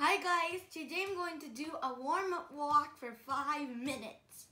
Hi guys, today I'm going to do a warm-up walk for five minutes.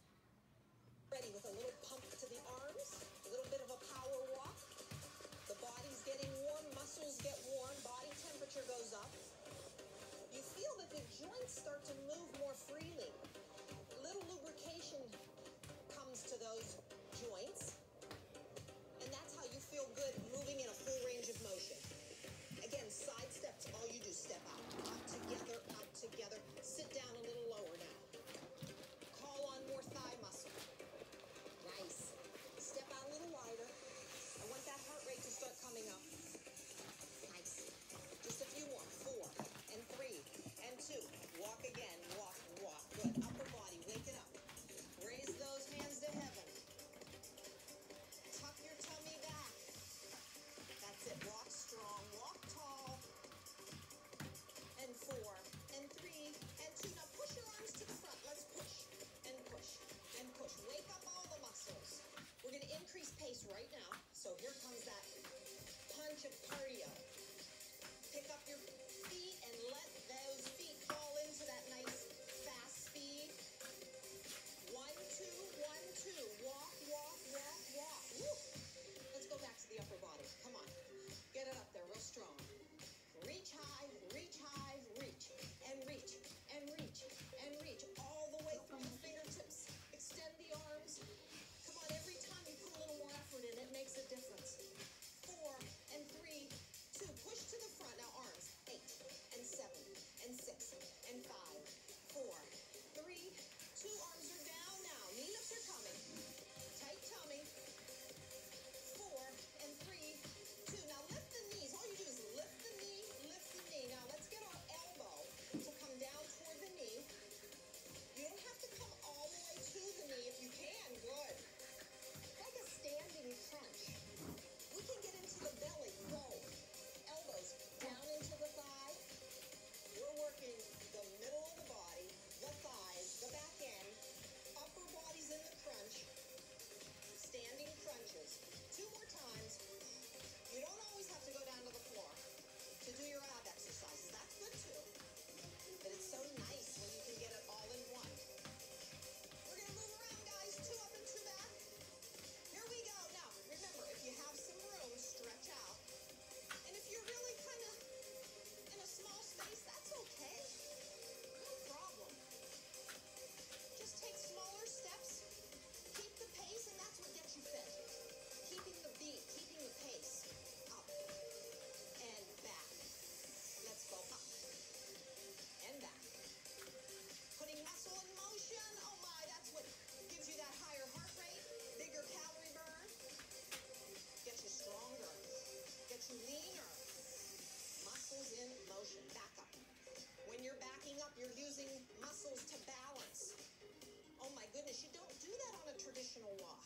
goodness, you don't do that on a traditional walk.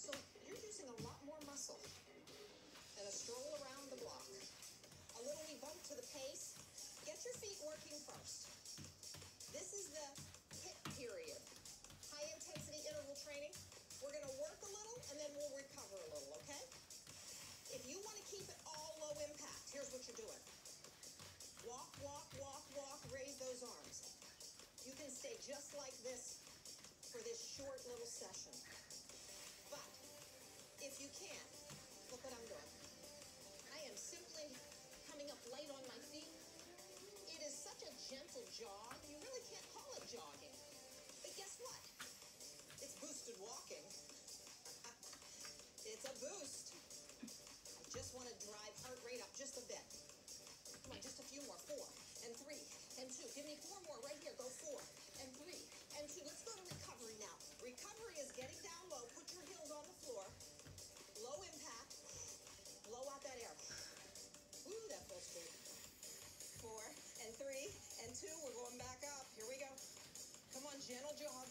So you're using a lot more muscle than a stroll around the block. A little wee bump to the pace. Get your feet working first. This is the HIIT period. High intensity interval training. We're gonna work a little and then we'll recover a little, okay? If you wanna keep it all low impact, here's what you're doing. stay just like this for this short little session. But if you can't, look what I'm doing. I am simply coming up light on my feet. It is such a gentle jog, you really can't call it jogging. But guess what? It's boosted walking. it's a boost. I just want to drive heart rate up just a bit. Come on, just a few more. Four. gentle jar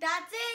That's it.